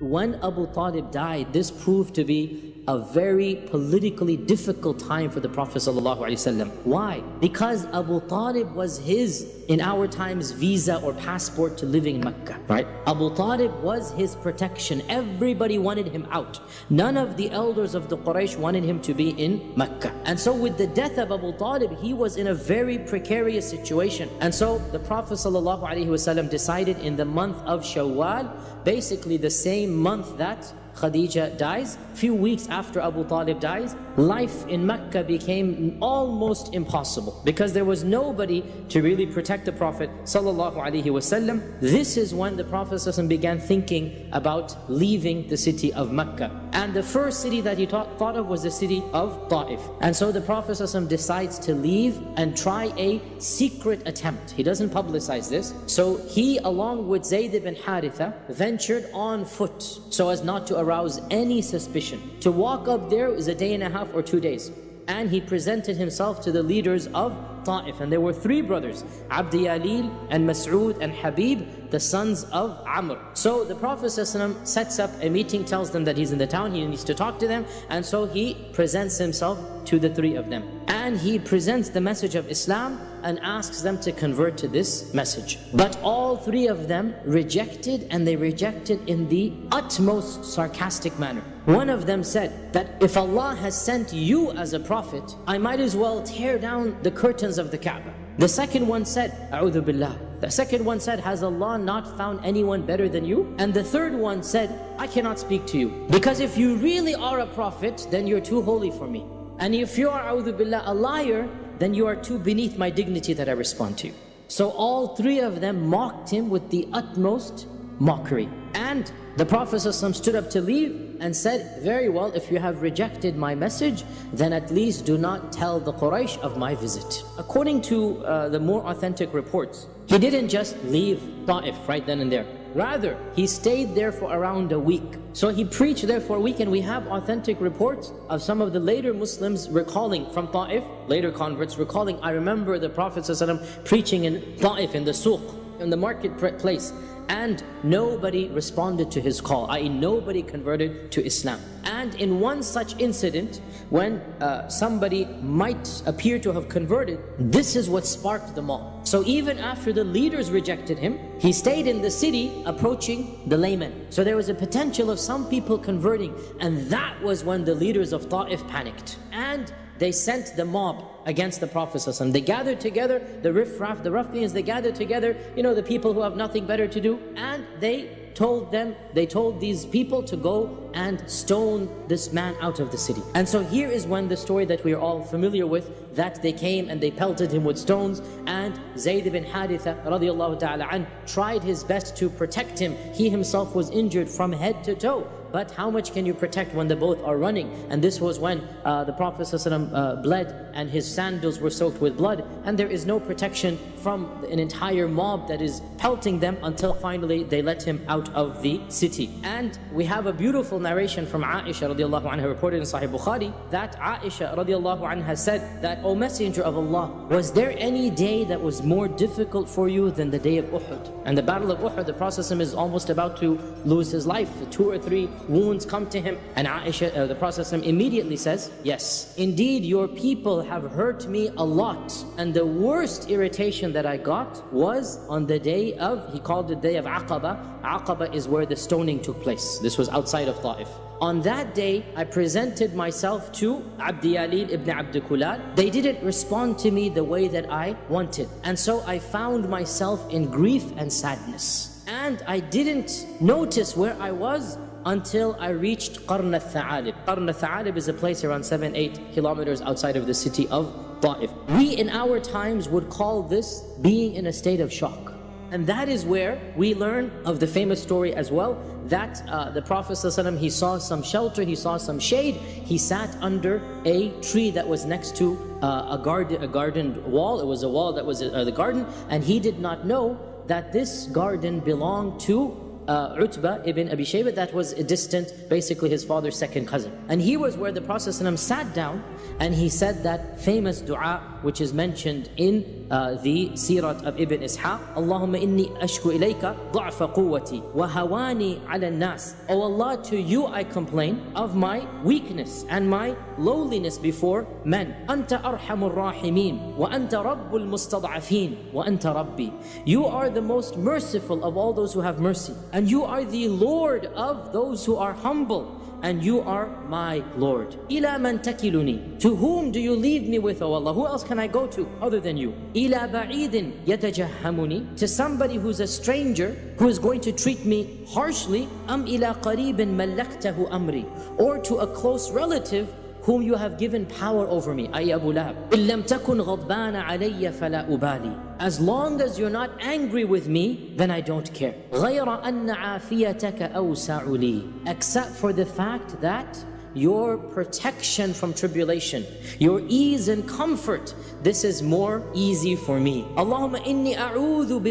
When Abu Talib died, this proved to be a very politically difficult time for the Prophet ﷺ. Why? Because Abu Talib was his, in our times, visa or passport to living in Mecca, right? Abu Talib was his protection. Everybody wanted him out. None of the elders of the Quraysh wanted him to be in Mecca. And so with the death of Abu Talib, he was in a very precarious situation. And so the Prophet ﷺ decided in the month of Shawwal, basically the same month that Khadija dies. Few weeks after Abu Talib dies, life in Mecca became almost impossible because there was nobody to really protect the Prophet wasallam. This is when the Prophet began thinking about leaving the city of Mecca. And the first city that he thought, thought of was the city of Ta'if. And so the Prophet decides to leave and try a secret attempt. He doesn't publicize this. So he, along with Zayd ibn Haritha, ventured on foot so as not to arouse any suspicion. To walk up there is a day and a half or two days. And he presented himself to the leaders of Ta'if. And there were three brothers, Abdi Yalil and Mas'ud and Habib, the sons of Amr. So the Prophet ﷺ sets up a meeting, tells them that he's in the town, he needs to talk to them. And so he presents himself to the three of them. And he presents the message of Islam and asks them to convert to this message. But all three of them rejected and they rejected in the utmost sarcastic manner. One of them said that if Allah has sent you as a prophet, I might as well tear down the curtains of the Kaaba. The second one said, A'udhu Billah. The second one said, Has Allah not found anyone better than you? And the third one said, I cannot speak to you. Because if you really are a prophet, then you're too holy for me. And if you are, A'udhu Billah, a liar, then you are too beneath my dignity that I respond to you. So all three of them mocked him with the utmost mockery. And the Prophet stood up to leave and said, Very well, if you have rejected my message, then at least do not tell the Quraysh of my visit. According to uh, the more authentic reports, he didn't just leave Ta'if right then and there. Rather, he stayed there for around a week. So he preached there for a week and we have authentic reports of some of the later Muslims recalling from Ta'if, later converts recalling, I remember the Prophet ﷺ preaching in Ta'if, in the suq, in the marketplace and nobody responded to his call, i.e. nobody converted to Islam. And in one such incident, when uh, somebody might appear to have converted, this is what sparked them all. So even after the leaders rejected him, he stayed in the city approaching the laymen. So there was a potential of some people converting, and that was when the leaders of Ta'if panicked. And they sent the mob against the Prophet They gathered together, the riffraff, the ruffians, they gathered together, you know, the people who have nothing better to do, and they told them, they told these people to go and stone this man out of the city. And so here is when the story that we are all familiar with, that they came and they pelted him with stones, and Zayd ibn Haritha radiallahu ta'ala an, tried his best to protect him. He himself was injured from head to toe. But how much can you protect when they both are running? And this was when uh, the Prophet ﷺ, uh, bled and his sandals were soaked with blood. And there is no protection from an entire mob that is pelting them until finally they let him out of the city. And we have a beautiful narration from Aisha radiallahu anha reported in Sahih Bukhari that Aisha radiallahu anha said that, O Messenger of Allah, was there any day that was more difficult for you than the day of Uhud? And the battle of Uhud, the Prophet is almost about to lose his life. Two or three wounds come to him. And Aisha, uh, the Prophet immediately says, Yes, indeed your people have hurt me a lot. And the worst irritation that I got was on the day of, he called the day of Aqaba. Aqaba is where the stoning took place. This was outside of Ta'if. On that day, I presented myself to Abdi Yalil ibn Abd Kulal. They didn't respond to me the way that I wanted. And so I found myself in grief and sadness. And I didn't notice where I was until I reached Qarn al-Tha'alib. Qarn al-Tha'alib is a place around 7-8 kilometers outside of the city of Ta'if. We in our times would call this being in a state of shock. And that is where we learn of the famous story as well that uh, the Prophet ﷺ, he saw some shelter, he saw some shade, he sat under a tree that was next to uh, a, garden, a garden wall. It was a wall that was uh, the garden, and he did not know that this garden belonged to uh, Utbah ibn Abi Shaybah, that was a distant, basically his father's second cousin. And he was where the Prophet ﷺ sat down and he said that famous dua which is mentioned in uh, the Sirat of Ibn Ishaq. Allahumma inni ashku ilayka du'fa quwwati wa hawani ala nas. O Allah, to you I complain of my weakness and my lowliness before men. Anta arhamur rahimin wa anta rabbul mustad'afin wa anta rabbi. You are the most merciful of all those who have mercy and you are the Lord of those who are humble and you are my Lord. Ila man takiluni. To whom do you leave me with, O Allah? Who else can I go to other than you? Ila ba'idin yatajahamuni. To somebody who's a stranger who is going to treat me harshly. Am ila qaribin malaktahu amri. Or to a close relative whom you have given power over me, ay Abu Lahab. إِن تَكُنْ غَضْبَانَ عَلَيَّ فَلَا أُبَالِي As long as you're not angry with me, then I don't care. غَيْرَ أَنَّ عَافِيَتَكَ أَوْسَعُ لِي Except for the fact that your protection from tribulation, your ease and comfort, this is more easy for me. Allahumma inni a'udhu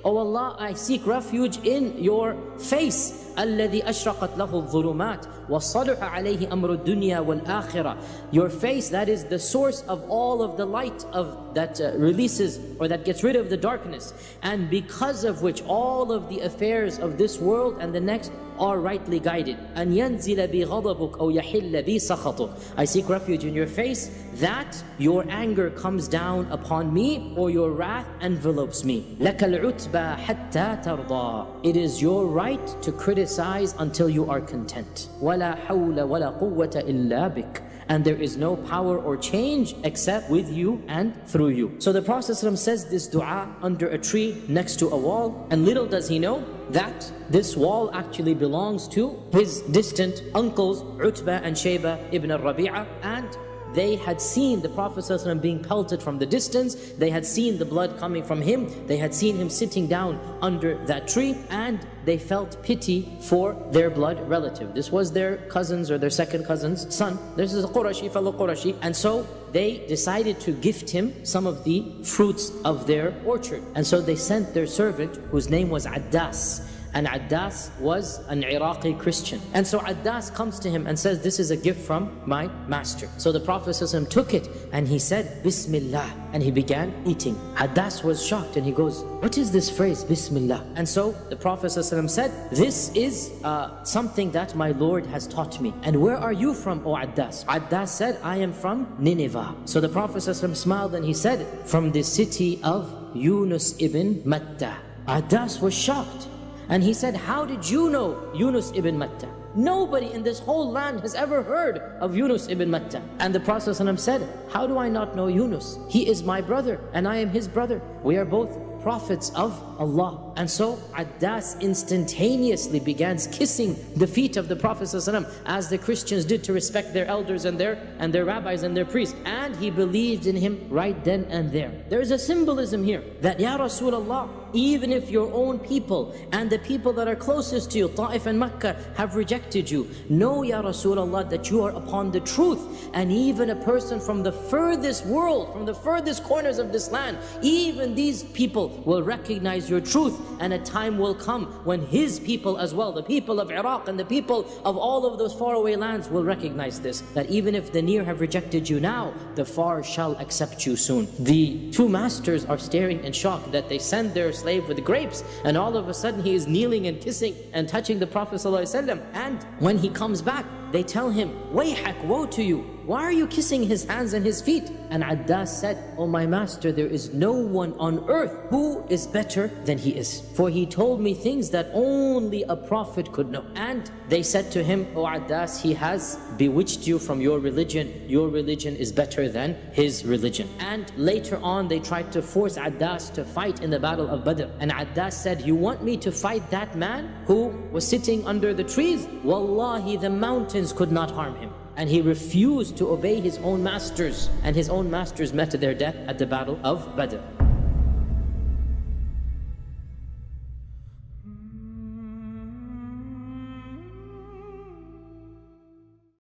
biwajhik. Oh Allah, I seek refuge in your face. الذي أشرقت له الظلمات وصلح عليه أمر الدنيا والآخرة Your face, that is the source of all of the light of that uh, releases or that gets rid of the darkness and because of which all of the affairs of this world and the next are rightly guided. أن ينزل بي غضبك أو يحل بي سخطك. I seek refuge in your face that your anger comes down upon me or your wrath envelops me. It is your right to criticize until you are content. And there is no power or change except with you and through you. So the Prophet says this dua under a tree next to a wall, and little does he know that this wall actually belongs to his distant uncles Utbah and Shayba ibn al-Rabi'ah and they had seen the Prophet ﷺ being pelted from the distance. They had seen the blood coming from him. They had seen him sitting down under that tree. And they felt pity for their blood relative. This was their cousin's or their second cousin's son. This is a Qurashi, fellow Qurashi. And so they decided to gift him some of the fruits of their orchard. And so they sent their servant, whose name was Addas and Addas was an Iraqi Christian. And so Addas comes to him and says, this is a gift from my master. So the Prophet ﷺ took it and he said, Bismillah. And he began eating. Addas was shocked and he goes, what is this phrase, Bismillah? And so the Prophet ﷺ said, this is uh, something that my Lord has taught me. And where are you from, O Addas? Addas said, I am from Nineveh. So the Prophet ﷺ smiled and he said, from the city of Yunus ibn Matta. Addas was shocked and he said, how did you know Yunus ibn Matta? Nobody in this whole land has ever heard of Yunus ibn Matta. And the Prophet said, how do I not know Yunus? He is my brother and I am his brother. We are both prophets of Allah. And so Addas instantaneously began kissing the feet of the Prophet as the Christians did to respect their elders and their and their rabbis and their priests. And he believed in him right then and there. There is a symbolism here that Ya Rasulullah, even if your own people and the people that are closest to you, Ta'if and Makkah, have rejected you, know, Ya Rasulullah, that you are upon the truth. And even a person from the furthest world, from the furthest corners of this land, even these people will recognize your truth. And a time will come when his people as well, the people of Iraq and the people of all of those faraway lands will recognize this. That even if the near have rejected you now, the far shall accept you soon. The two masters are staring in shock that they send their slave with grapes and all of a sudden he is kneeling and kissing and touching the Prophet ﷺ. and when he comes back they tell him, Wayhak, woe to you. Why are you kissing his hands and his feet? And Addas said, O oh my master, there is no one on earth who is better than he is. For he told me things that only a prophet could know. And they said to him, O oh he has bewitched you from your religion. Your religion is better than his religion. And later on, they tried to force Addas to fight in the battle of Badr. And Addas said, you want me to fight that man who was sitting under the trees? Wallahi, the mountain could not harm him. And he refused to obey his own masters. And his own masters met their death at the battle of Badr.